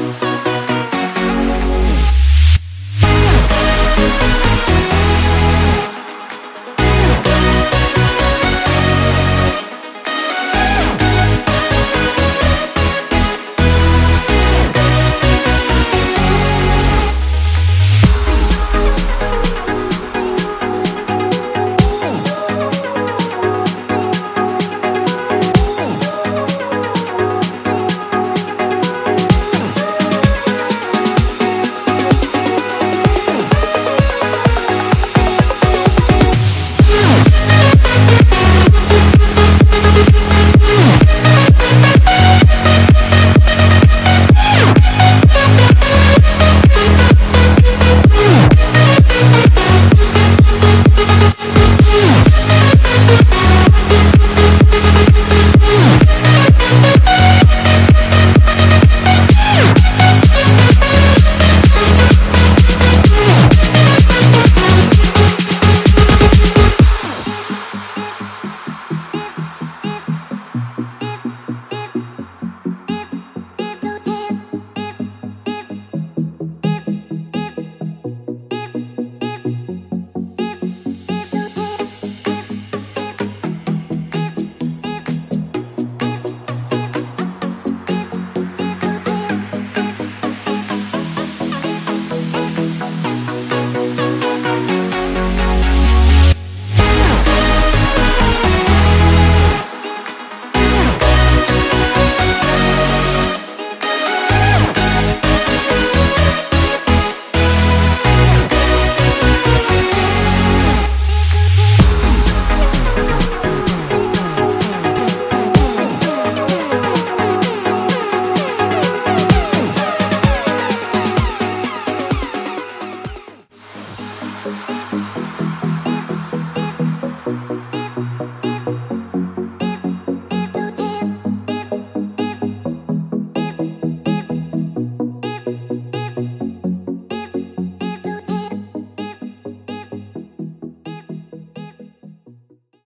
Bye.